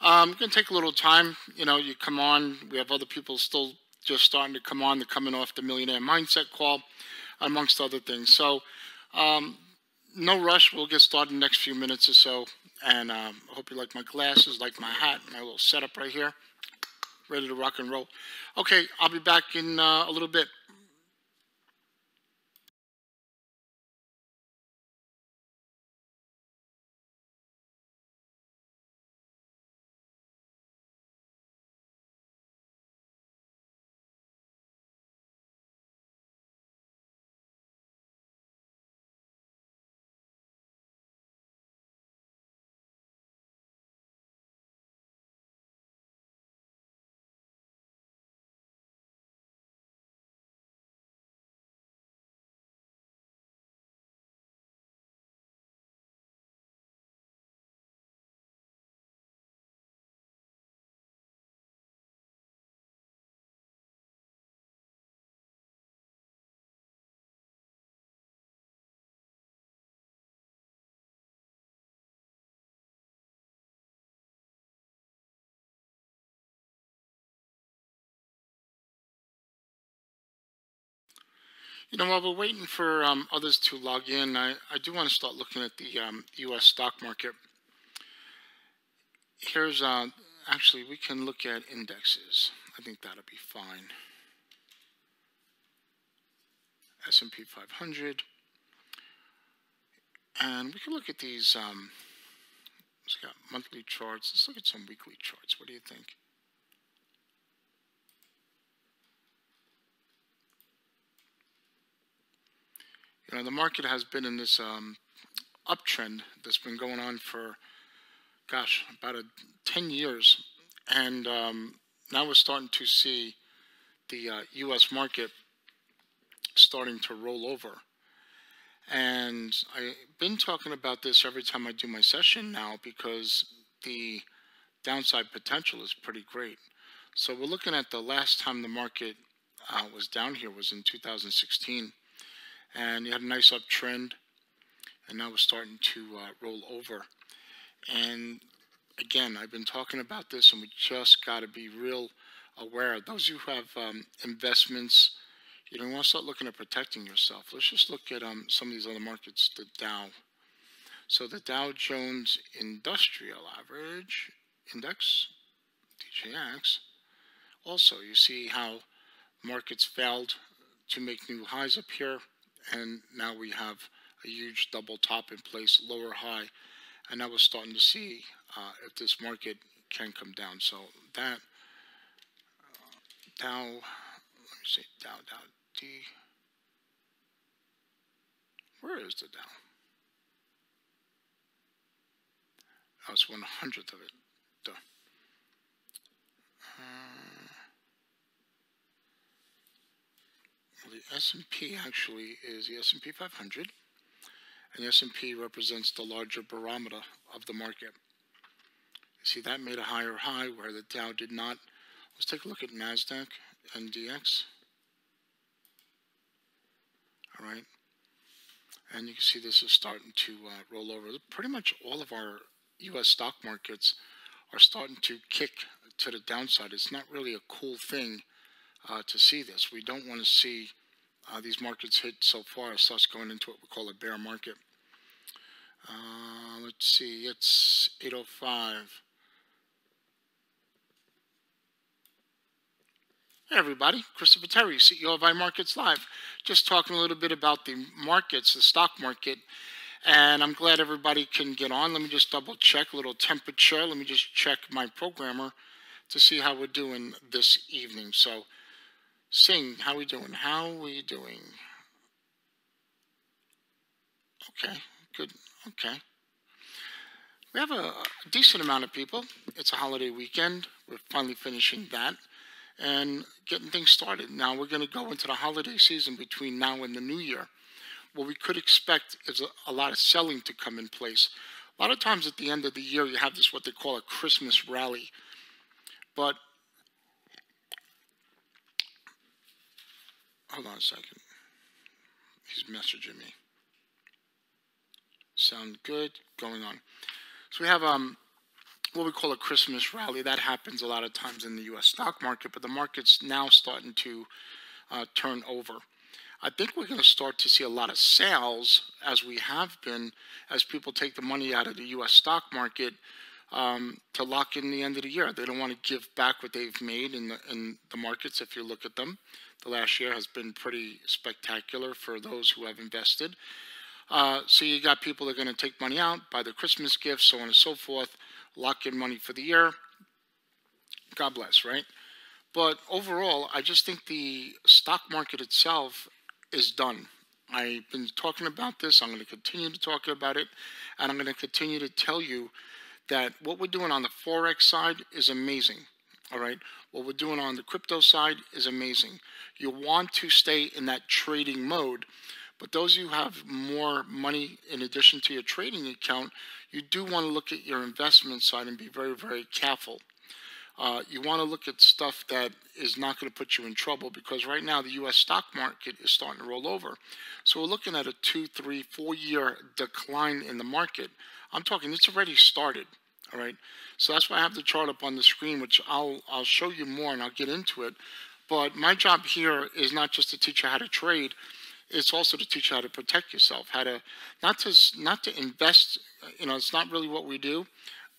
Um, going to take a little time. You know, you come on. We have other people still just starting to come on. They're coming off the Millionaire Mindset call, amongst other things. So, um, no rush. We'll get started in the next few minutes or so. And um, I hope you like my glasses, like my hat, my little setup right here. Ready to rock and roll. Okay, I'll be back in uh, a little bit. You know, while we're waiting for um, others to log in, I, I do want to start looking at the um, U.S. stock market. Here's, uh, actually, we can look at indexes. I think that'll be fine. S&P 500. And we can look at these, um, let's got monthly charts. Let's look at some weekly charts. What do you think? You know, the market has been in this um, uptrend that's been going on for, gosh, about a, 10 years. And um, now we're starting to see the uh, U.S. market starting to roll over. And I've been talking about this every time I do my session now because the downside potential is pretty great. So we're looking at the last time the market uh, was down here was in 2016 and you had a nice uptrend, and now we're starting to uh, roll over. And again, I've been talking about this, and we just got to be real aware. Those who have um, investments, you you want to start looking at protecting yourself. Let's just look at um, some of these other markets, the Dow. So the Dow Jones Industrial Average Index, DJX, also you see how markets failed to make new highs up here and now we have a huge double top in place, lower high, and now we're starting to see uh, if this market can come down. So that uh, Dow, let me see, Dow, Dow, D. Where is the Dow? That's one hundredth of it. Duh. Uh, the S&P actually is the S&P 500, and the S&P represents the larger barometer of the market. You see that made a higher high where the Dow did not. Let's take a look at NASDAQ NDX. All right. And you can see this is starting to uh, roll over. Pretty much all of our U.S. stock markets are starting to kick to the downside. It's not really a cool thing uh, to see this. We don't want to see uh, these markets hit so far. So us going into what we call a bear market. Uh, let's see, it's 805. Hey everybody, Christopher Terry, CEO of iMarkets Live. Just talking a little bit about the markets, the stock market, and I'm glad everybody can get on. Let me just double check a little temperature. Let me just check my programmer to see how we're doing this evening. So Sing, how we doing? How are we doing? Okay, good. Okay. We have a, decent amount of people. It's a holiday weekend. We're finally finishing that and getting things started. Now we're going to go into the holiday season between now and the new year. What we could expect is a, a lot of selling to come in place. A lot of times at the end of the year, you have this what they call a Christmas rally. But Hold on a second. He's messaging me. Sound good? Going on. So we have um, what we call a Christmas rally. That happens a lot of times in the U.S. stock market, but the market's now starting to uh, turn over. I think we're going to start to see a lot of sales as we have been as people take the money out of the U.S. stock market um, to lock in the end of the year. They don't want to give back what they've made in the, in the markets if you look at them. The last year has been pretty spectacular for those who have invested. Uh, so you got people that are going to take money out, buy their Christmas gifts, so on and so forth, lock in money for the year. God bless, right? But overall, I just think the stock market itself is done. I've been talking about this. I'm going to continue to talk about it. And I'm going to continue to tell you that what we're doing on the Forex side is amazing. All right. What we're doing on the crypto side is amazing. You want to stay in that trading mode. But those who have more money in addition to your trading account, you do want to look at your investment side and be very, very careful. Uh, you want to look at stuff that is not going to put you in trouble because right now the U.S. stock market is starting to roll over. So we're looking at a two, three, four year decline in the market. I'm talking, it's already started. All right. So that's why I have the chart up on the screen, which I'll I'll show you more and I'll get into it. But my job here is not just to teach you how to trade; it's also to teach you how to protect yourself, how to not to not to invest. You know, it's not really what we do,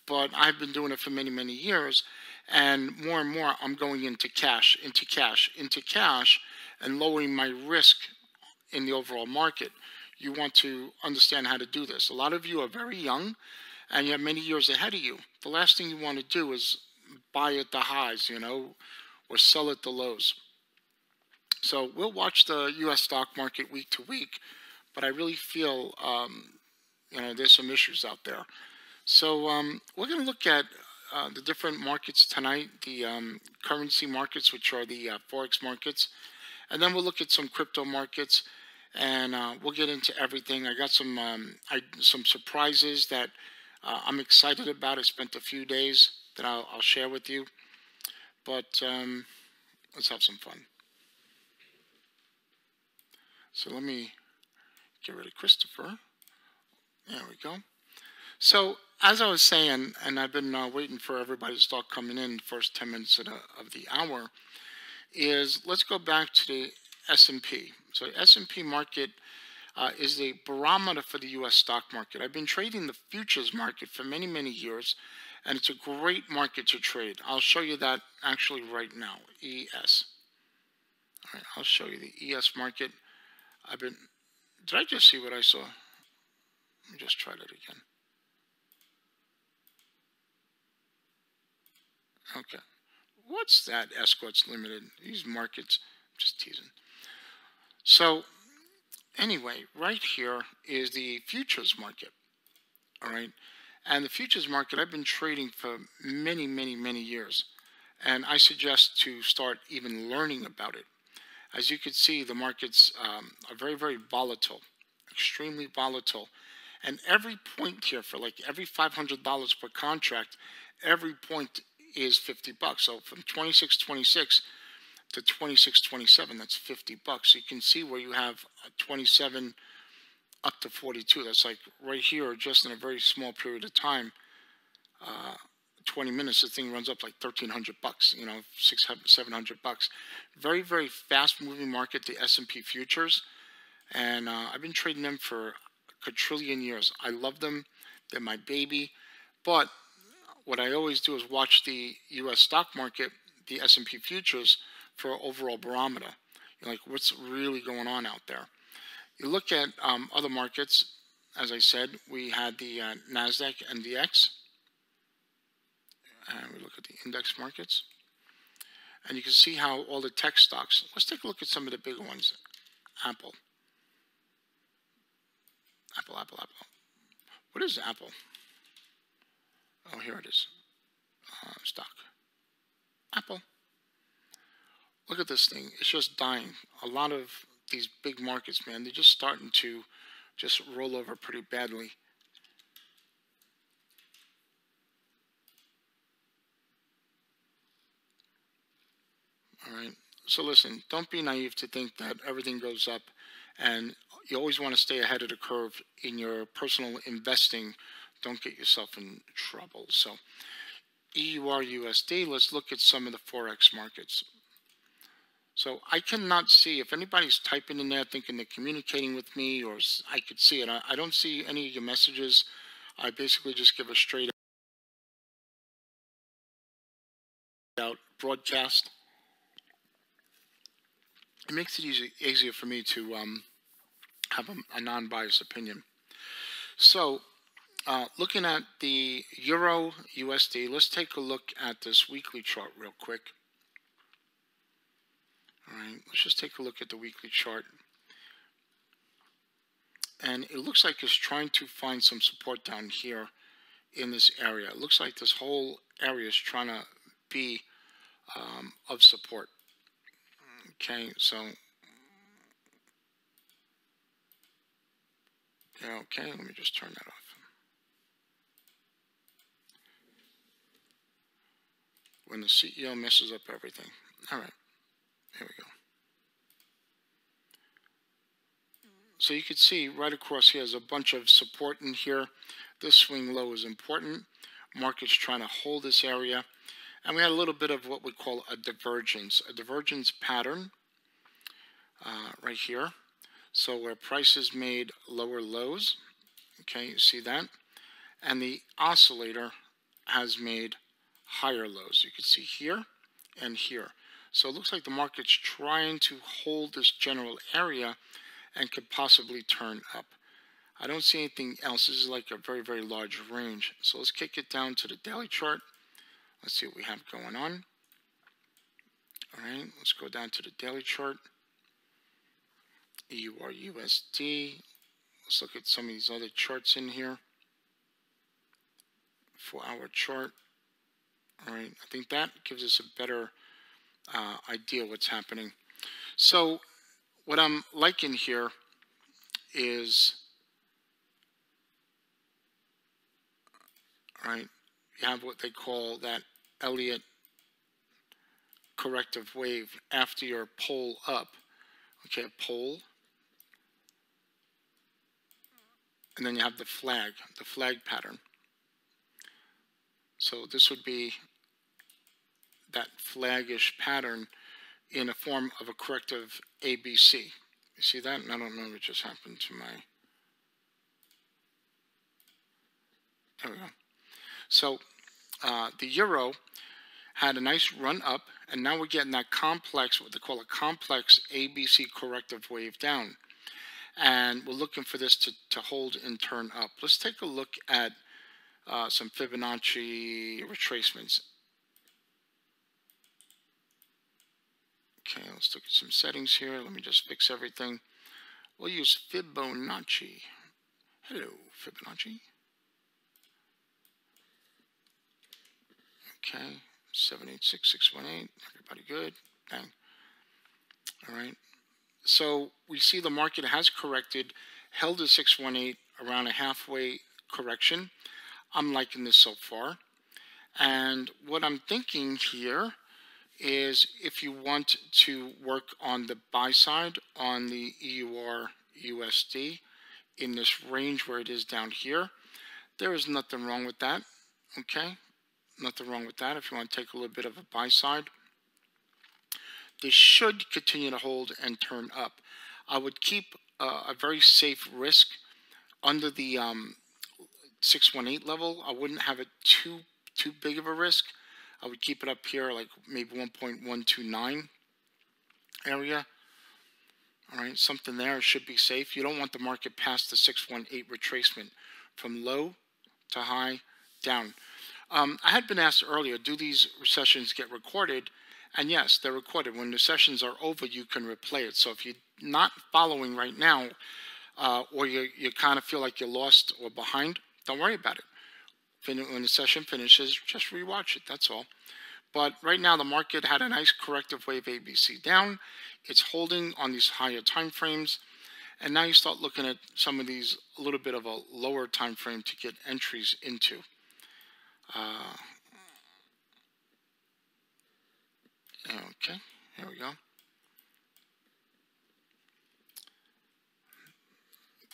but I've been doing it for many many years, and more and more I'm going into cash, into cash, into cash, and lowering my risk in the overall market. You want to understand how to do this. A lot of you are very young and you have many years ahead of you. The last thing you want to do is buy at the highs, you know, or sell at the lows. So we'll watch the U.S. stock market week to week, but I really feel, um, you know, there's some issues out there. So um, we're going to look at uh, the different markets tonight, the um, currency markets, which are the uh, forex markets, and then we'll look at some crypto markets, and uh, we'll get into everything. I got some um, I, some surprises that uh, I'm excited about. I spent a few days that I'll, I'll share with you, but um, let's have some fun. So let me get rid of Christopher. There we go. So as I was saying, and I've been uh, waiting for everybody to start coming in the first 10 minutes of the, of the hour, is let's go back to the S&P. So S&P market uh, is a barometer for the U.S. stock market. I've been trading the futures market for many, many years, and it's a great market to trade. I'll show you that actually right now, ES. All right, I'll show you the ES market. I've been, did I just see what I saw? Let me just try that again. Okay. What's that, Escorts Limited? These markets, just teasing. So anyway, right here is the futures market. All right. And the futures market, I've been trading for many, many, many years. And I suggest to start even learning about it. As you can see, the markets um, are very, very volatile, extremely volatile. And every point here, for like every $500 per contract, every point is 50 bucks. So from 2626 to 26, 27, that's 50 bucks. So you can see where you have 27 up to 42. That's like right here, just in a very small period of time. Uh, 20 minutes, the thing runs up like 1300 bucks, you know, 600, 700 bucks. Very, very fast moving market, the S&P futures. And uh, I've been trading them for a quadrillion years. I love them. They're my baby. But what I always do is watch the U.S. stock market, the S&P futures, for overall barometer. You're like, what's really going on out there? You look at um, other markets, as I said, we had the uh, NASDAQ NDX. And we look at the index markets. And you can see how all the tech stocks, let's take a look at some of the bigger ones. Apple. Apple, Apple, Apple. What is Apple? Oh, here it is. Uh, stock. Apple. Look at this thing. It's just dying. A lot of these big markets, man, they're just starting to just roll over pretty badly. All right. So listen, don't be naive to think that everything goes up and you always want to stay ahead of the curve in your personal investing. Don't get yourself in trouble. So EUR USD, let's look at some of the Forex markets. So I cannot see, if anybody's typing in there thinking they're communicating with me or I could see it, I, I don't see any of your messages. I basically just give a straight out broadcast. It makes it easy, easier for me to um, have a, a non-biased opinion. So uh, looking at the Euro USD, let's take a look at this weekly chart real quick. All right, let's just take a look at the weekly chart. And it looks like it's trying to find some support down here in this area. It looks like this whole area is trying to be um, of support. Okay, so okay, let me just turn that off. when the CEO messes up everything. All right, here we go. So you can see right across here is a bunch of support in here. This swing low is important. Market's trying to hold this area. And we had a little bit of what we call a divergence, a divergence pattern uh, right here. So where prices made lower lows, okay, you see that? And the oscillator has made higher lows. You can see here and here. So it looks like the market's trying to hold this general area and could possibly turn up. I don't see anything else. This is like a very, very large range. So let's kick it down to the daily chart. Let's see what we have going on. All right, let's go down to the daily chart. EUR USD. Let's look at some of these other charts in here. Four hour chart. All right, I think that gives us a better uh, idea what's happening. So what I'm liking here is, right, you have what they call that Elliott corrective wave after your pole up. Okay, pole. And then you have the flag, the flag pattern. So this would be that flagish pattern in a form of a corrective ABC. You see that? I don't know what just happened to my... There we go. So uh, the euro had a nice run up, and now we're getting that complex, what they call a complex ABC corrective wave down. And we're looking for this to, to hold and turn up. Let's take a look at uh, some Fibonacci retracements. Okay, let's look at some settings here. Let me just fix everything. We'll use Fibonacci. Hello, Fibonacci. Okay, 786618. Everybody good? Bang. All right. So we see the market has corrected, held a 618 around a halfway correction. I'm liking this so far. And what I'm thinking here is if you want to work on the buy side on the EUR USD in this range where it is down here, there is nothing wrong with that. Okay, nothing wrong with that if you want to take a little bit of a buy side. This should continue to hold and turn up. I would keep uh, a very safe risk under the um, 618 level. I wouldn't have it too too big of a risk I would keep it up here like maybe 1.129 area. All right, something there should be safe. You don't want the market past the 618 retracement from low to high down. Um, I had been asked earlier, do these sessions get recorded? And yes, they're recorded. When the sessions are over, you can replay it. So if you're not following right now, uh, or you, you kind of feel like you're lost or behind, don't worry about it when the session finishes, just rewatch it. That's all. But right now, the market had a nice corrective wave ABC down. It's holding on these higher time frames. And now you start looking at some of these a little bit of a lower time frame to get entries into. Uh, okay, here we go.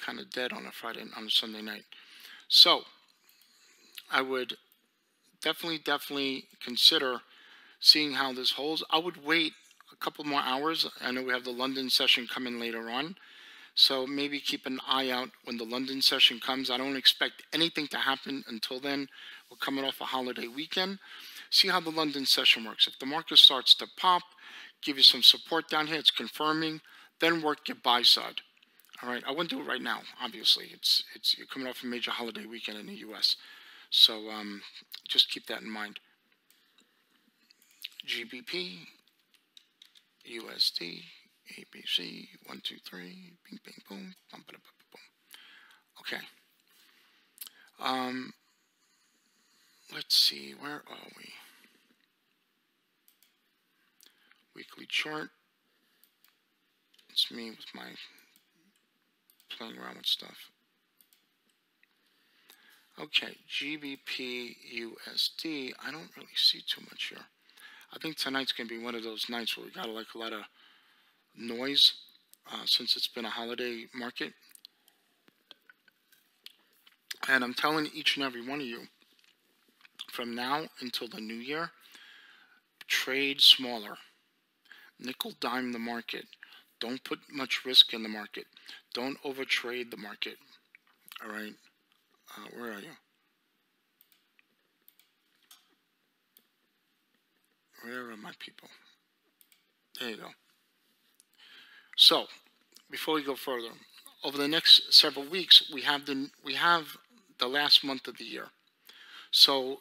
Kind of dead on a Friday, on a Sunday night. So, I would definitely, definitely consider seeing how this holds. I would wait a couple more hours. I know we have the London session coming later on. So maybe keep an eye out when the London session comes. I don't expect anything to happen until then. We're coming off a holiday weekend. See how the London session works. If the market starts to pop, give you some support down here, it's confirming, then work your buy side. All right, I wouldn't do it right now. Obviously, it's it's you're coming off a major holiday weekend in the U.S., so um, just keep that in mind. GBP, USD, ABC, one, two, three, bing, bing, boom, bum, ba, da, ba, boom. Okay. Um, let's see, where are we? Weekly chart. It's me with my playing around with stuff. Okay, GBP USD. I don't really see too much here. I think tonight's going to be one of those nights where we got like a lot of noise uh, since it's been a holiday market. And I'm telling each and every one of you, from now until the new year, trade smaller. Nickel dime the market. Don't put much risk in the market. Don't overtrade the market. All right. Uh, where are you? Where are my people? There you go. So, before we go further, over the next several weeks, we have the we have the last month of the year. So,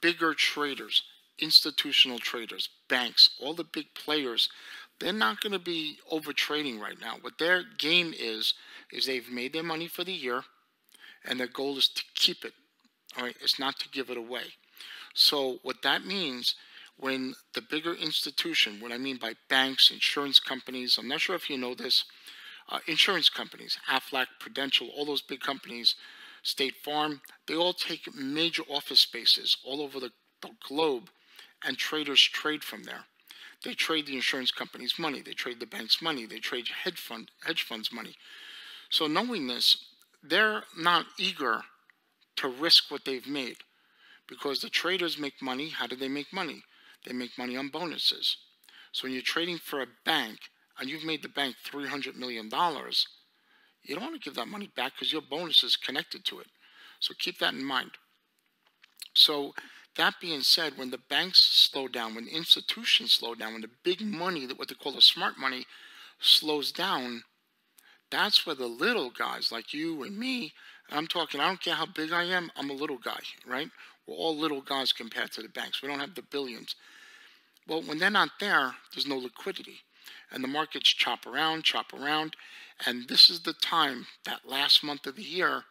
bigger traders, institutional traders, banks, all the big players, they're not going to be over trading right now. What their game is is they've made their money for the year, and their goal is to keep it. All right, it's not to give it away. So what that means when the bigger institution, what I mean by banks, insurance companies, I'm not sure if you know this, uh, insurance companies, Aflac, Prudential, all those big companies, State Farm, they all take major office spaces all over the, the globe, and traders trade from there. They trade the insurance company's money, they trade the bank's money, they trade hedge fund hedge funds money. So knowing this, they're not eager to risk what they've made because the traders make money. How do they make money? They make money on bonuses. So when you're trading for a bank and you've made the bank $300 million, you don't want to give that money back because your bonus is connected to it. So keep that in mind. So that being said, when the banks slow down, when institutions slow down, when the big money, what they call the smart money, slows down, that's where the little guys like you and me, I'm talking, I don't care how big I am, I'm a little guy, right? We're all little guys compared to the banks. We don't have the billions. Well, when they're not there, there's no liquidity. And the markets chop around, chop around. And this is the time, that last month of the year,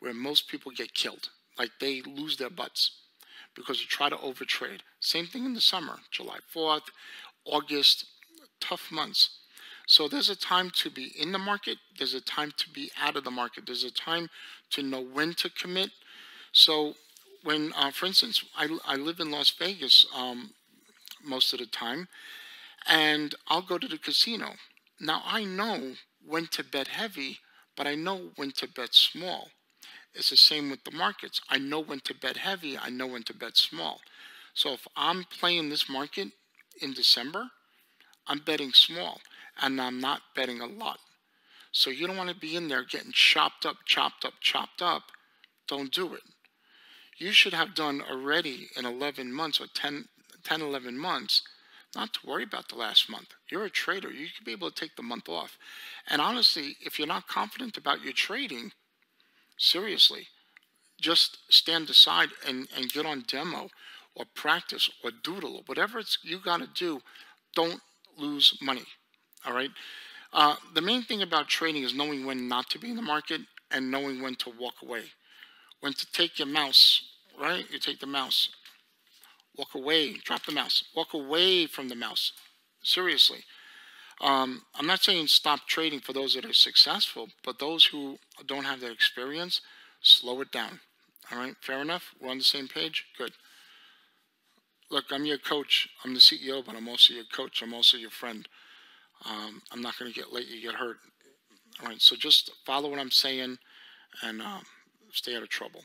where most people get killed. Like they lose their butts because they try to overtrade. Same thing in the summer, July 4th, August, tough months. So there's a time to be in the market, there's a time to be out of the market, there's a time to know when to commit. So when, uh, for instance, I, I live in Las Vegas um, most of the time, and I'll go to the casino. Now I know when to bet heavy, but I know when to bet small. It's the same with the markets. I know when to bet heavy, I know when to bet small. So if I'm playing this market in December, I'm betting small and I'm not betting a lot. So you don't want to be in there getting chopped up, chopped up, chopped up. Don't do it you should have done already in 11 months or 10, 10 11 months not to worry about the last month. You're a trader. You could be able to take the month off. And honestly, if you're not confident about your trading, seriously, just stand aside and, and get on demo or practice or doodle or whatever it's you got to do. Don't lose money. All right. Uh, the main thing about trading is knowing when not to be in the market and knowing when to walk away when to take your mouse, right? You take the mouse, walk away, drop the mouse, walk away from the mouse. Seriously. Um, I'm not saying stop trading for those that are successful, but those who don't have that experience, slow it down. All right, fair enough? We're on the same page? Good. Look, I'm your coach. I'm the CEO, but I'm also your coach. I'm also your friend. Um, I'm not going to get let you get hurt. All right, so just follow what I'm saying and um, stay out of trouble.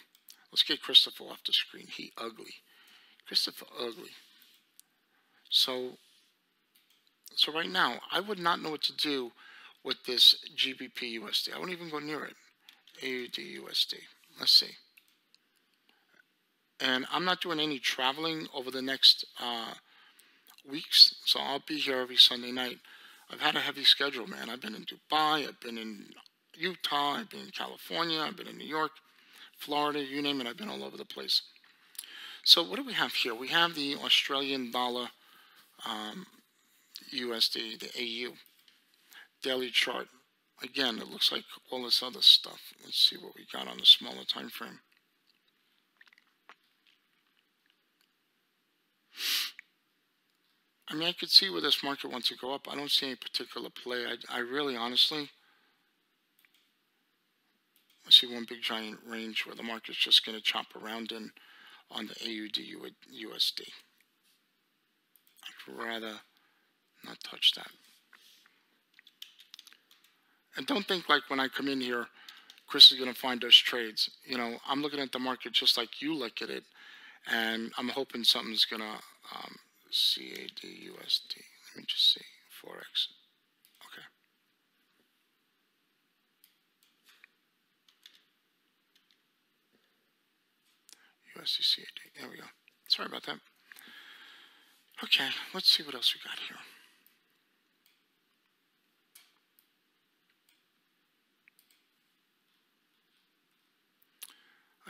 Let's get Christopher off the screen. He ugly. Christopher ugly. So, so right now, I would not know what to do with this GBP USD. I won't even go near it. AUD USD. Let's see. And I'm not doing any traveling over the next uh, weeks, so I'll be here every Sunday night. I've had a heavy schedule, man. I've been in Dubai, I've been in Utah, I've been in California, I've been in New York, Florida, you name it, I've been all over the place. So what do we have here? We have the Australian dollar um, USD, the AU daily chart. Again, it looks like all this other stuff. Let's see what we got on the smaller time frame. I mean, I could see where this market wants to go up. I don't see any particular play. I, I really, honestly, I see one big giant range where the market's just going to chop around in on the AUD USD. I'd rather not touch that. And don't think like when I come in here, Chris is going to find us trades. You know, I'm looking at the market just like you look at it, and I'm hoping something's going to um, CAD USD. Let me just see. Forex. Okay. USD CAD. There we go. Sorry about that. Okay, let's see what else we got here.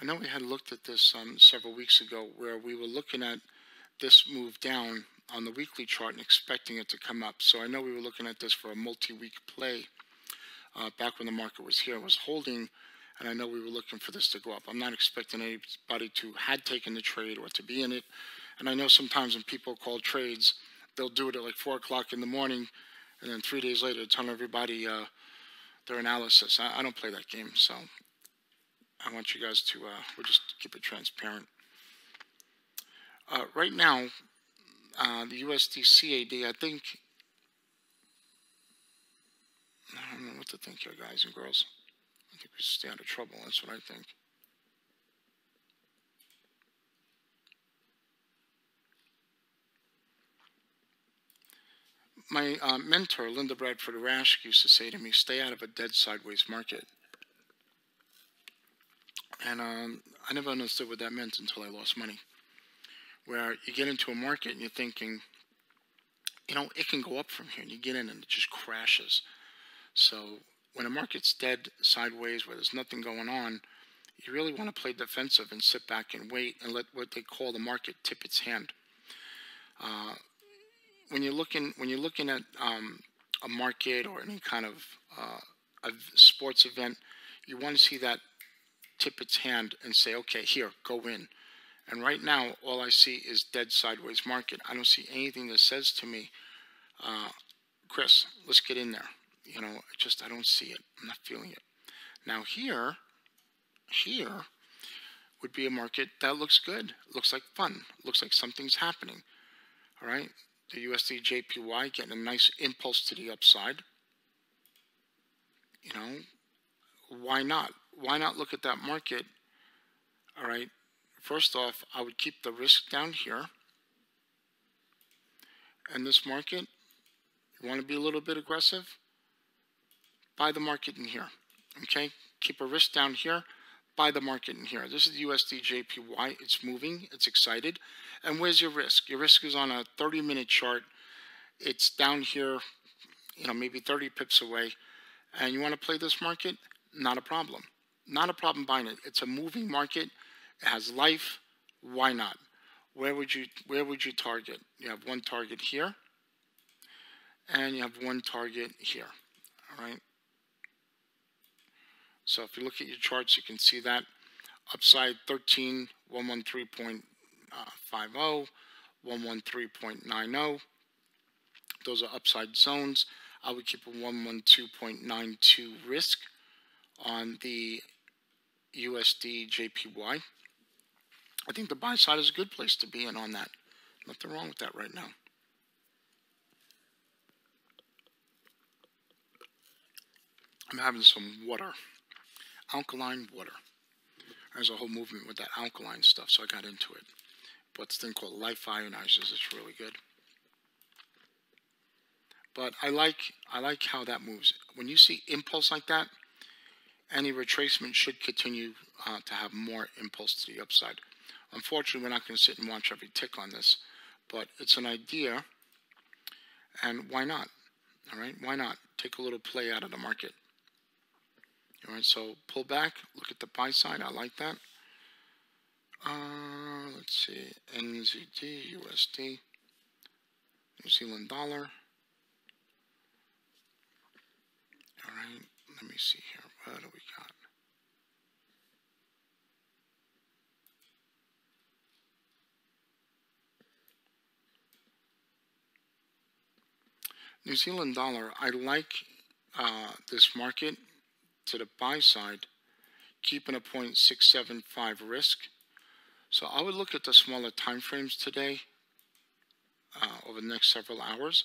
I know we had looked at this um, several weeks ago where we were looking at this move down on the weekly chart and expecting it to come up. So I know we were looking at this for a multi-week play uh, back when the market was here. It was holding, and I know we were looking for this to go up. I'm not expecting anybody to had taken the trade or to be in it. And I know sometimes when people call trades, they'll do it at like 4 o'clock in the morning, and then three days later tell everybody uh, their analysis. I, I don't play that game, so I want you guys to, uh, we'll just keep it transparent. Uh, right now, uh, the USDCAD, I think, I don't know what to think here, guys and girls. I think we stay out of trouble. That's what I think. My uh, mentor, Linda Bradford Raschke, used to say to me, stay out of a dead sideways market. And um, I never understood what that meant until I lost money. Where you get into a market and you're thinking, you know, it can go up from here, and you get in and it just crashes. So when a market's dead sideways, where there's nothing going on, you really want to play defensive and sit back and wait and let what they call the market tip its hand. Uh, when you're looking when you're looking at um, a market or any kind of uh, a sports event, you want to see that tip its hand and say, okay, here, go in. And right now, all I see is dead sideways market. I don't see anything that says to me, uh, Chris, let's get in there. You know, just, I don't see it. I'm not feeling it. Now here, here would be a market that looks good. Looks like fun. Looks like something's happening. All right. The USD JPY getting a nice impulse to the upside. You know, why not? why not look at that market? All right. First off, I would keep the risk down here. And this market, you want to be a little bit aggressive? Buy the market in here. Okay? Keep a risk down here. Buy the market in here. This is the USD JPY. It's moving. It's excited. And where's your risk? Your risk is on a 30 minute chart. It's down here, you know, maybe 30 pips away. And you want to play this market? Not a problem not a problem buying it. It's a moving market. It has life. Why not? Where would you where would you target? You have one target here, and you have one target here. All right. So if you look at your charts, you can see that upside 13, 113.50, uh, 113.90. Those are upside zones. I would keep a 112.92 risk on the USD JPY. I think the buy side is a good place to be in on that. Nothing wrong with that right now. I'm having some water, alkaline water. There's a whole movement with that alkaline stuff, so I got into it. What's thing called life ionizers. It's really good. But I like I like how that moves. When you see impulse like that, any retracement should continue uh, to have more impulse to the upside. Unfortunately, we're not going to sit and watch every tick on this, but it's an idea, and why not? All right, why not take a little play out of the market? All right, so pull back, look at the buy side. I like that. Uh, let's see, NZD, USD, New Zealand dollar. All right, let me see here. What do we got? New Zealand dollar, I like uh, this market to the buy side, keeping a 0.675 risk. So I would look at the smaller time frames today uh, over the next several hours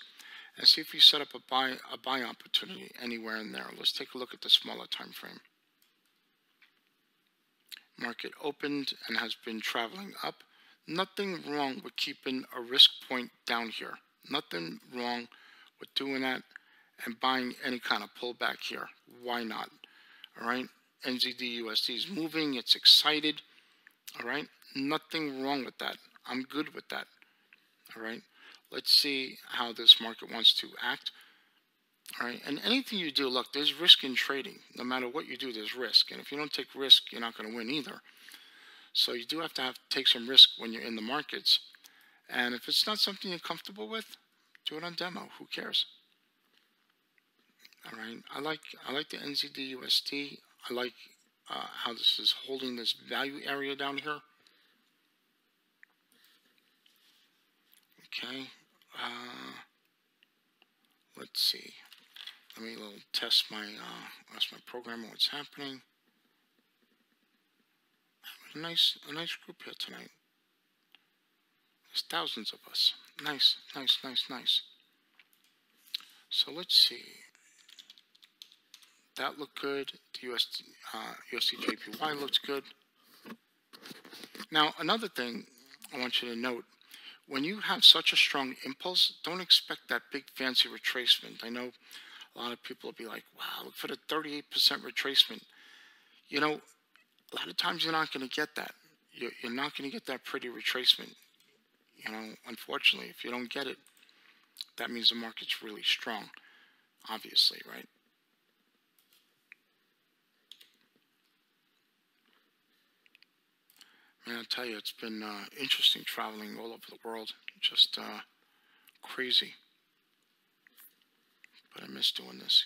and see if we set up a buy a buy opportunity anywhere in there. Let's take a look at the smaller time frame. Market opened and has been traveling up. Nothing wrong with keeping a risk point down here. Nothing wrong with doing that and buying any kind of pullback here. Why not? All right. NZD USD is moving. It's excited. All right. Nothing wrong with that. I'm good with that. All right. Let's see how this market wants to act. All right. And anything you do, look, there's risk in trading. No matter what you do, there's risk. And if you don't take risk, you're not going to win either. So you do have to have take some risk when you're in the markets. And if it's not something you're comfortable with, do it on demo. Who cares? All right. I like I like the NZD USD. I like uh, how this is holding this value area down here. Okay. Uh, let's see. Let me little test my uh, my programmer what's happening. A nice a nice group here tonight. There's thousands of us. Nice, nice, nice, nice. So let's see. That looked good. The USD, uh, USD JPY looks good. Now, another thing I want you to note when you have such a strong impulse, don't expect that big fancy retracement. I know a lot of people will be like, wow, look for the 38% retracement. You know, a lot of times you're not going to get that. You're, you're not going to get that pretty retracement. You know, unfortunately, if you don't get it, that means the market's really strong, obviously, right? Man, I'll tell you, it's been uh, interesting traveling all over the world. Just uh, crazy. But I miss doing this.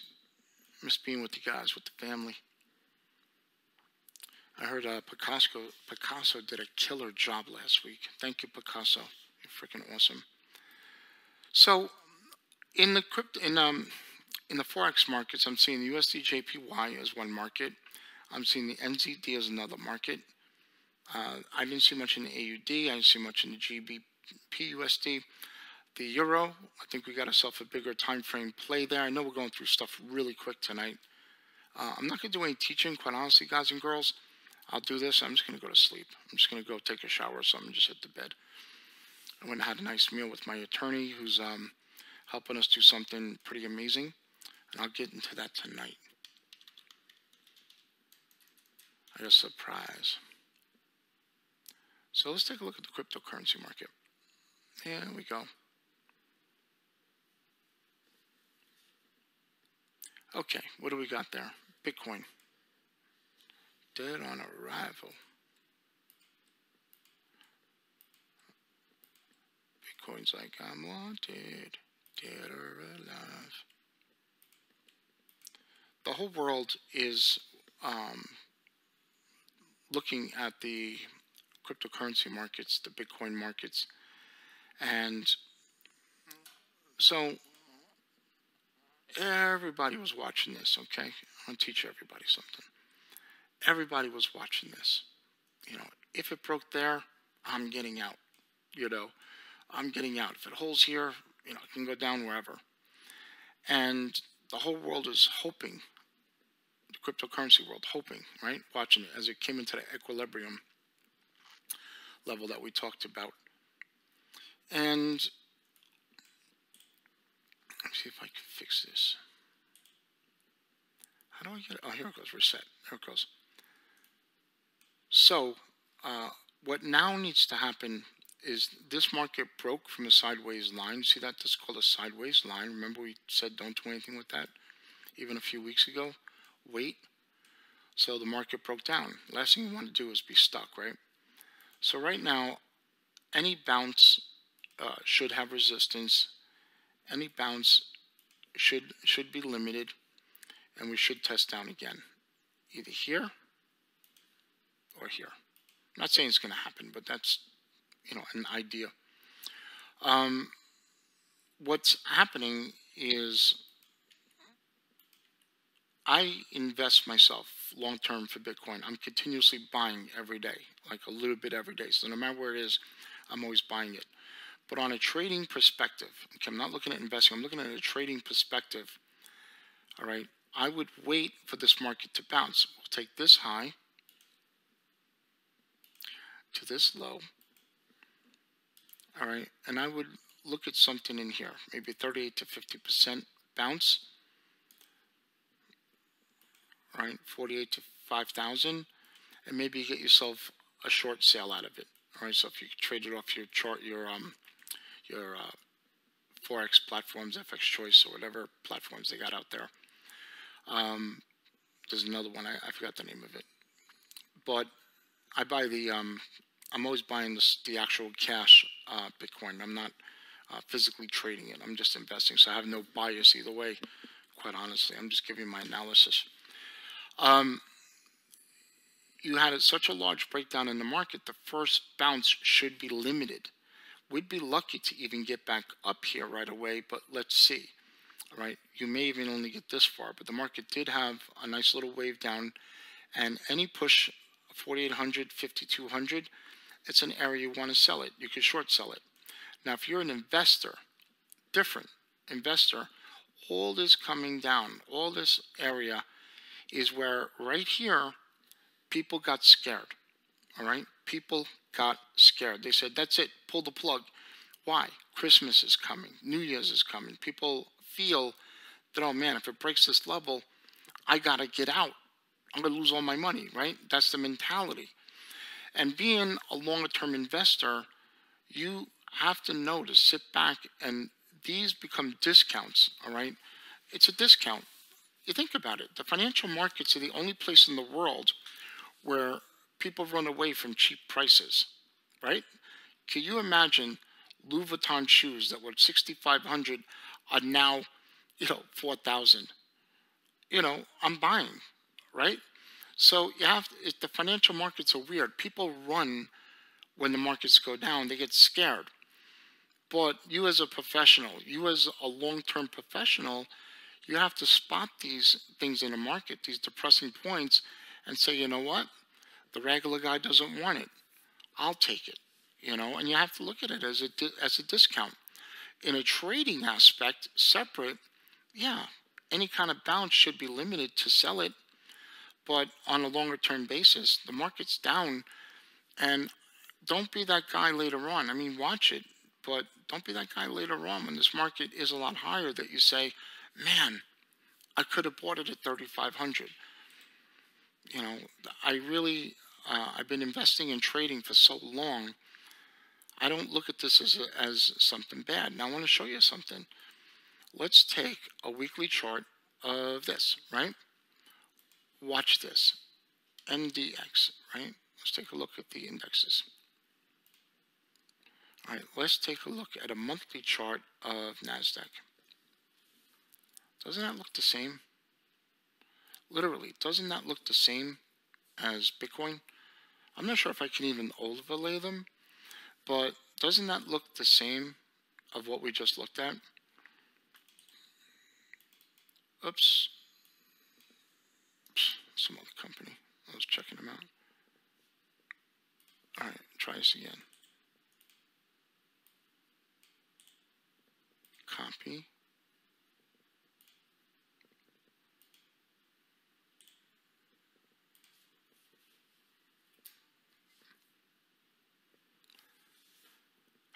I miss being with the guys, with the family. I heard uh, Picasso, Picasso did a killer job last week. Thank you, Picasso. Freaking awesome. So, in the crypto, in um, in the forex markets, I'm seeing the USD JPY as one market. I'm seeing the NZD as another market. Uh, I didn't see much in the AUD. I didn't see much in the GBP USD. The euro, I think we got ourselves a bigger time frame play there. I know we're going through stuff really quick tonight. Uh, I'm not going to do any teaching, quite honestly, guys and girls. I'll do this. I'm just going to go to sleep. I'm just going to go take a shower or something, just hit the bed. I went and had a nice meal with my attorney who's um, helping us do something pretty amazing. And I'll get into that tonight. I got a surprise. So let's take a look at the cryptocurrency market. There we go. Okay, what do we got there? Bitcoin. Dead on arrival. Bitcoin's like, I'm wanted, dead or alive. The whole world is um, looking at the cryptocurrency markets, the Bitcoin markets. And so everybody was watching this, okay? I'm going to teach everybody something. Everybody was watching this. You know, if it broke there, I'm getting out. You know, I'm getting out. If it holds here, you know, it can go down wherever. And the whole world is hoping, the cryptocurrency world, hoping, right? Watching it as it came into the equilibrium level that we talked about. And let's see if I can fix this. How do I get it? Oh, here it goes. Reset. Here it goes. So, uh, what now needs to happen is this market broke from a sideways line. See that? That's called a sideways line. Remember we said don't do anything with that even a few weeks ago? Wait. So the market broke down. Last thing you want to do is be stuck, right? So right now, any bounce uh, should have resistance. Any bounce should should be limited, and we should test down again, either here or here. I'm not saying it's going to happen, but that's you know an idea. Um, what's happening is I invest myself long term for Bitcoin. I'm continuously buying every day, like a little bit every day. So no matter where it is, I'm always buying it. But on a trading perspective, okay, I'm not looking at investing, I'm looking at a trading perspective. All right, I would wait for this market to bounce. We'll take this high to this low. All right, and I would look at something in here, maybe 38 to 50% bounce right? 48 to 5,000, and maybe you get yourself a short sale out of it. All right, so if you trade it off your chart, your um, your uh, forex platforms, FX Choice or whatever platforms they got out there. Um, there's another one I, I forgot the name of it, but I buy the um, I'm always buying the actual cash uh, Bitcoin. I'm not uh, physically trading it. I'm just investing, so I have no bias either way. Quite honestly, I'm just giving my analysis. Um, you had such a large breakdown in the market, the first bounce should be limited. We'd be lucky to even get back up here right away, but let's see. All right, you may even only get this far, but the market did have a nice little wave down, and any push 4,800, 5,200, it's an area you want to sell it. You can short sell it. Now, if you're an investor, different investor, all this coming down, all this area is where right here, people got scared. All right? People got scared. They said, that's it, pull the plug. Why? Christmas is coming, New Year's is coming. People feel that, oh man, if it breaks this level, I got to get out. I'm going to lose all my money, right? That's the mentality. And being a longer term investor, you have to know to sit back and these become discounts, all right? It's a discount you think about it, the financial markets are the only place in the world where people run away from cheap prices, right? Can you imagine Louis Vuitton shoes that were 6,500 are now, you know, 4,000? You know, I'm buying, right? So you have it, the financial markets are weird. People run when the markets go down; they get scared. But you, as a professional, you as a long-term professional, you have to spot these things in the market, these depressing points, and say, you know what? The regular guy doesn't want it. I'll take it. You know, and you have to look at it as a as a discount. In a trading aspect, separate, yeah, any kind of bounce should be limited to sell it. But on a longer term basis, the market's down, and don't be that guy later on. I mean, watch it, but don't be that guy later on when this market is a lot higher that you say, man, I could have bought it at 3,500. You know, I really, uh, I've been investing in trading for so long. I don't look at this as, a, as something bad. Now I want to show you something. Let's take a weekly chart of this, right? Watch this. NDX, right? Let's take a look at the indexes. All right, let's take a look at a monthly chart of NASDAQ. Doesn't that look the same? Literally, doesn't that look the same as Bitcoin? I'm not sure if I can even overlay them, but doesn't that look the same of what we just looked at? Oops some other company. I was checking them out. All right, try this again. Copy.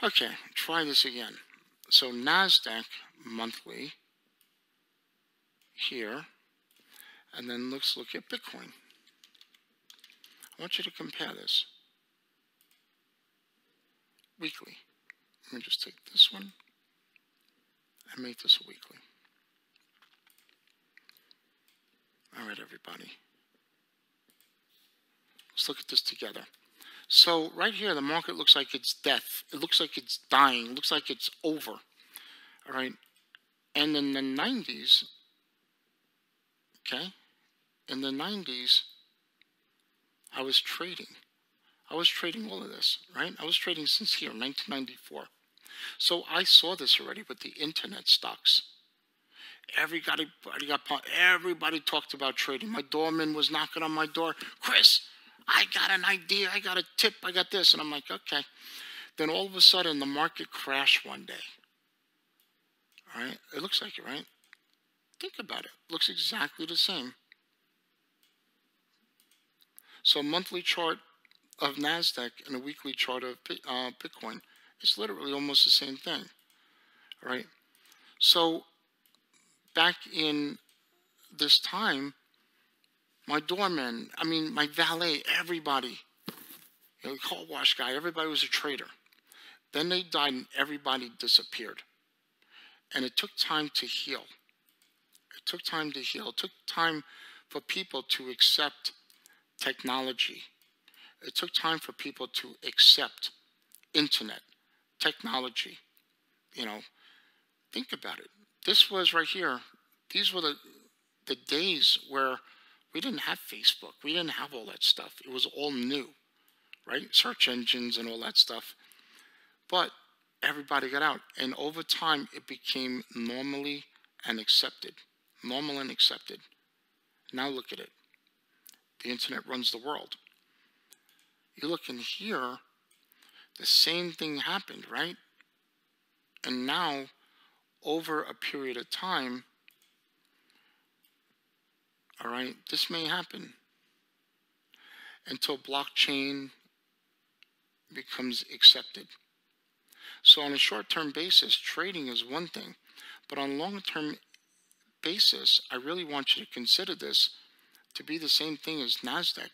Okay, try this again. So NASDAQ monthly here and then let's look at Bitcoin. I want you to compare this. Weekly. Let me just take this one and make this a weekly. All right, everybody. Let's look at this together. So right here, the market looks like it's death. It looks like it's dying. It looks like it's over. All right. And in the 90s, okay, in the 90s, I was trading. I was trading all of this, right? I was trading since here, 1994. So I saw this already with the internet stocks. Everybody, got everybody talked about trading. My doorman was knocking on my door. Chris, I got an idea. I got a tip. I got this. And I'm like, okay. Then all of a sudden, the market crashed one day. All right? It looks like it, right? Think about it. it looks exactly the same. So a monthly chart of NASDAQ and a weekly chart of uh, Bitcoin, it's literally almost the same thing. All right? So back in this time, my doorman, I mean, my valet, everybody, you know, car wash guy, everybody was a trader. Then they died and everybody disappeared. And it took time to heal. It took time to heal. It took time for people to accept technology. It took time for people to accept internet, technology. You know, think about it. This was right here. These were the the days where we didn't have Facebook. We didn't have all that stuff. It was all new, right? Search engines and all that stuff. But everybody got out. And over time, it became normally and accepted. Normal and accepted. Now look at it. The internet runs the world. You look in here, the same thing happened, right? And now, over a period of time, all right, this may happen until blockchain becomes accepted. So on a short-term basis, trading is one thing, but on long-term basis, I really want you to consider this to be the same thing as NASDAQ.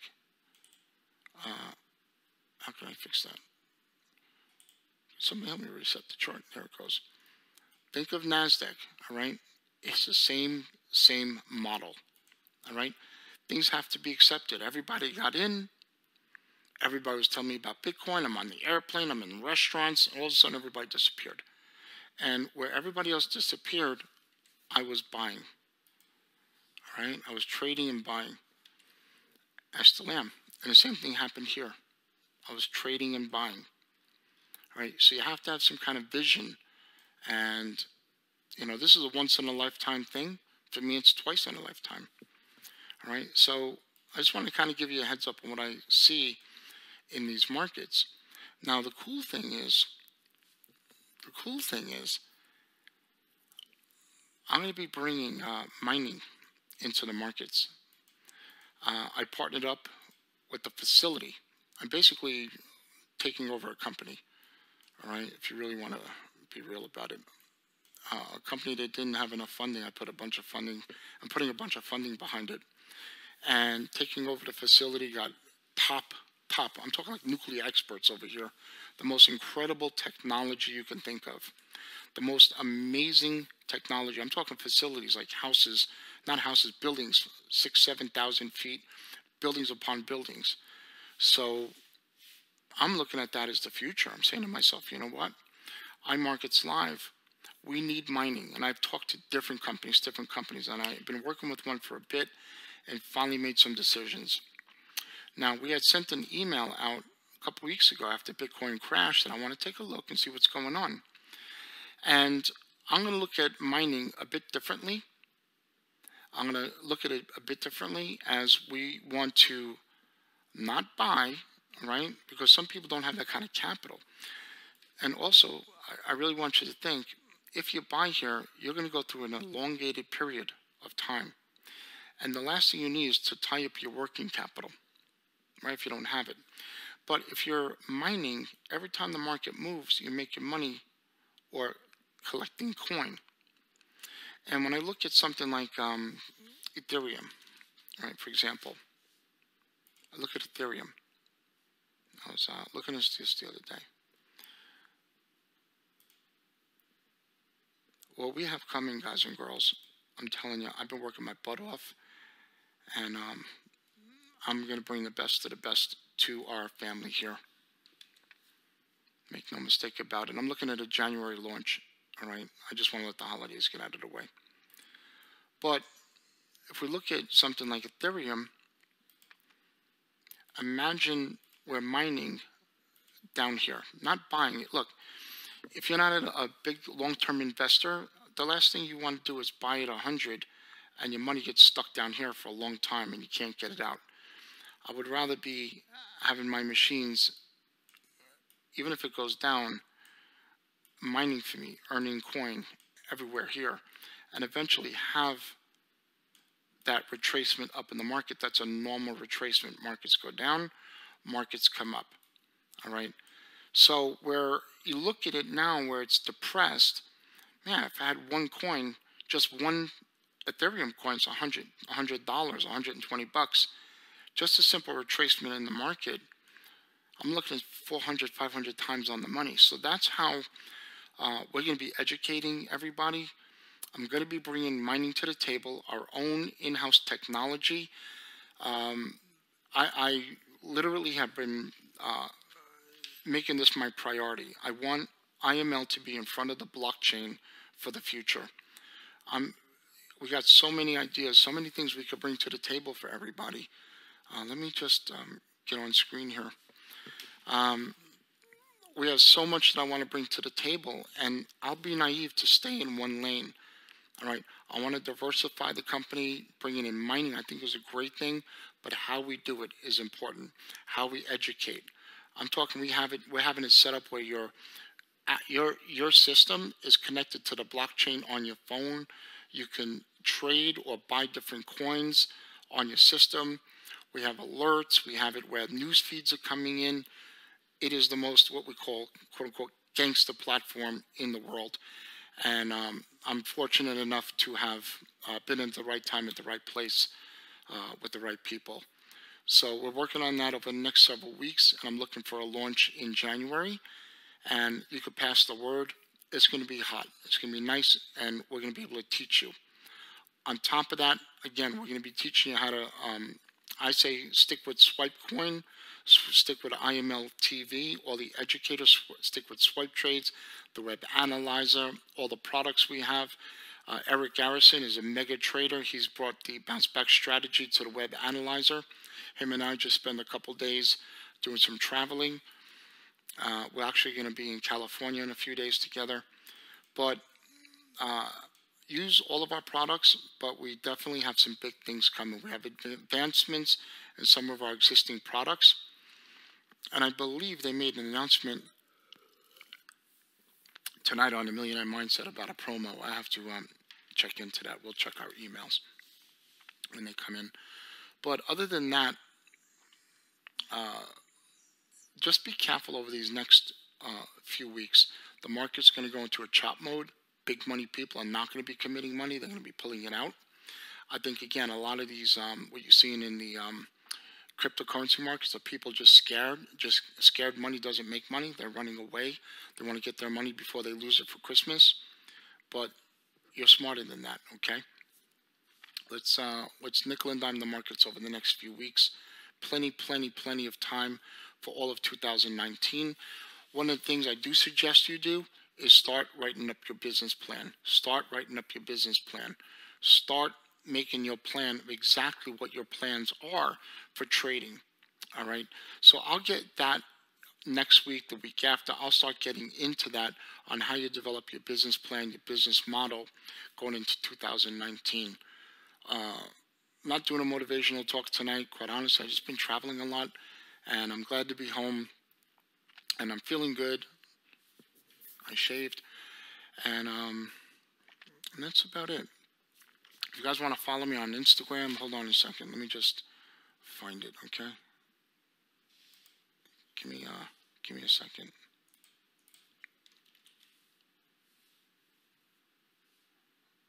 Uh, how can I fix that? Somebody help me reset the chart. There it goes. Think of NASDAQ, all right? It's the same, same model. All right? Things have to be accepted. Everybody got in. Everybody was telling me about Bitcoin. I'm on the airplane. I'm in restaurants. All of a sudden, everybody disappeared. And where everybody else disappeared, I was buying. Right? I was trading and buying. I still am. And the same thing happened here. I was trading and buying. All right? So you have to have some kind of vision. And, you know, this is a once in a lifetime thing. For me, it's twice in a lifetime. All right, so I just want to kind of give you a heads up on what I see in these markets. Now, the cool thing is, the cool thing is, I'm going to be bringing uh, mining into the markets. Uh, I partnered up with the facility. I'm basically taking over a company. All right, if you really want to be real about it. Uh, a company that didn't have enough funding, I put a bunch of funding, I'm putting a bunch of funding behind it and taking over the facility got top, top, I'm talking like nuclear experts over here, the most incredible technology you can think of, the most amazing technology. I'm talking facilities like houses, not houses, buildings, six, 7,000 feet, buildings upon buildings. So I'm looking at that as the future. I'm saying to myself, you know what? iMarkets Live, we need mining. And I've talked to different companies, different companies, and I've been working with one for a bit and finally made some decisions. Now, we had sent an email out a couple weeks ago after Bitcoin crashed, and I want to take a look and see what's going on. And I'm going to look at mining a bit differently. I'm going to look at it a bit differently as we want to not buy, right? Because some people don't have that kind of capital. And also, I really want you to think if you buy here, you're going to go through an elongated period of time. And the last thing you need is to tie up your working capital, right, if you don't have it. But if you're mining, every time the market moves, you make your money or collecting coin. And when I look at something like um, Ethereum, right, for example, I look at Ethereum. I was uh, looking at this the other day. What we have coming, guys and girls, I'm telling you, I've been working my butt off, and um, I'm going to bring the best of the best to our family here. Make no mistake about it. I'm looking at a January launch. All right. I just want to let the holidays get out of the way. But if we look at something like Ethereum, imagine we're mining down here, not buying it. Look, if you're not a, big long-term investor, the last thing you want to do is buy it 100 and your money gets stuck down here for a long time and you can't get it out. I would rather be having my machines, even if it goes down, mining for me, earning coin everywhere here, and eventually have that retracement up in the market. That's a normal retracement. Markets go down, markets come up. All right. So where you look at it now where it's depressed, man, if I had one coin, just one Ethereum coin's 100 $100, 120 bucks just a simple retracement in the market, I'm looking at 400, 500 times on the money. So that's how uh, we're going to be educating everybody. I'm going to be bringing mining to the table, our own in-house technology. Um, I, I, literally have been uh, making this my priority. I want IML to be in front of the blockchain for the future. I'm, we got so many ideas, so many things we could bring to the table for everybody. Uh, let me just um, get on screen here. Um, we have so much that I want to bring to the table, and I'll be naive to stay in one lane. All right, I want to diversify the company, bringing in mining. I think is a great thing, but how we do it is important. How we educate. I'm talking. We have it. We're having it set up where your your your system is connected to the blockchain on your phone. You can trade or buy different coins on your system. We have alerts. We have it where news feeds are coming in. It is the most what we call quote unquote gangster platform in the world. And um, I'm fortunate enough to have uh, been at the right time at the right place uh, with the right people. So we're working on that over the next several weeks, and I'm looking for a launch in January. And you could pass the word. It's going to be hot. It's going to be nice, and we're going to be able to teach you. On top of that, again, we're going to be teaching you how to um, I say stick with SwipeCoin, stick with IML TV, all the educators stick with Swipe Trades, the Web Analyzer, all the products we have. Uh, Eric Garrison is a mega trader. He's brought the bounce back strategy to the Web Analyzer. Him and I just spent a couple days doing some traveling. Uh, we're actually going to be in California in a few days together. But uh, use all of our products, but we definitely have some big things coming. We have advancements in some of our existing products. And I believe they made an announcement tonight on the Millionaire Mindset about a promo. I have to um, check into that. We'll check our emails when they come in. But other than that, uh, just be careful over these next uh, few weeks. The market's going to go into a chop mode big money people are not going to be committing money. They're going to be pulling it out. I think, again, a lot of these, um, what you're seeing in the um, cryptocurrency markets are people just scared, just scared money doesn't make money. They're running away. They want to get their money before they lose it for Christmas. But you're smarter than that, okay? Let's, uh, let's nickel and dime the markets over the next few weeks. Plenty, plenty, plenty of time for all of 2019. One of the things I do suggest you do is start writing up your business plan. Start writing up your business plan. Start making your plan exactly what your plans are for trading. All right. So I'll get that next week, the week after. I'll start getting into that on how you develop your business plan, your business model going into 2019. Uh, not doing a motivational talk tonight, quite honestly. I've just been traveling a lot and I'm glad to be home and I'm feeling good. I shaved, and um, and that's about it. If you guys want to follow me on Instagram, hold on a second. Let me just find it, okay? Give me, uh, give me a second.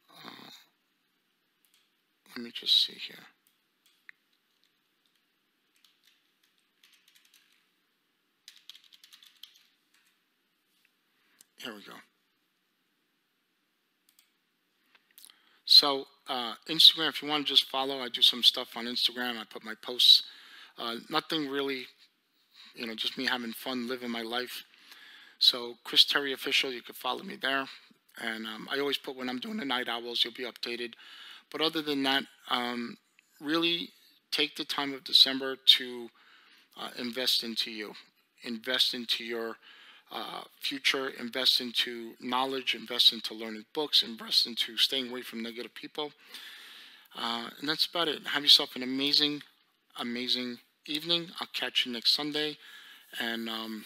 Uh, let me just see here. Here we go. So uh, Instagram, if you want to just follow, I do some stuff on Instagram. I put my posts. Uh, nothing really, you know, just me having fun, living my life. So Chris Terry official, you can follow me there. And um, I always put when I'm doing the night owls, you'll be updated. But other than that, um, really take the time of December to uh, invest into you, invest into your uh, future, invest into knowledge, invest into learning books, invest into staying away from negative people. Uh, and that's about it. Have yourself an amazing, amazing evening. I'll catch you next Sunday. And um,